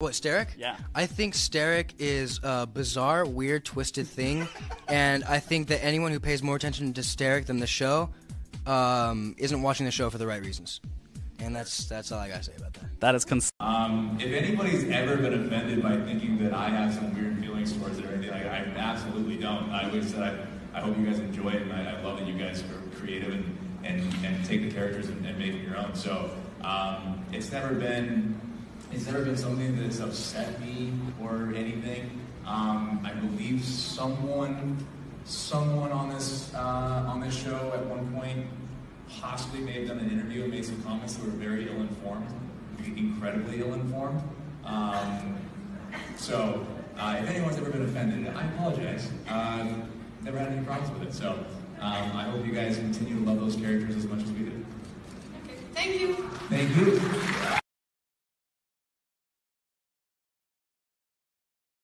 What, Sterek? Yeah. I think Sterek is a bizarre, weird, twisted thing, and I think that anyone who pays more attention to Sterek than the show um, isn't watching the show for the right reasons. And that's that's all I gotta say about that. That is cons- Um, if anybody's ever been offended by thinking that I have some weird feelings towards it or anything, like, I absolutely don't. I always said I, I hope you guys enjoy it, and I, I love that you guys are creative and, and, and take the characters and, and make them your own. So um, it's never been it's never been something that's upset me or anything. Um, I believe someone someone on this uh, on this show at one point possibly may have done an interview and made some comments that were very ill-informed, incredibly ill-informed. Um, so, uh, if anyone's ever been offended, I apologize. Um, never had any problems with it. So, um, I hope you guys continue to love those characters as much as we do. Thank you. Thank you.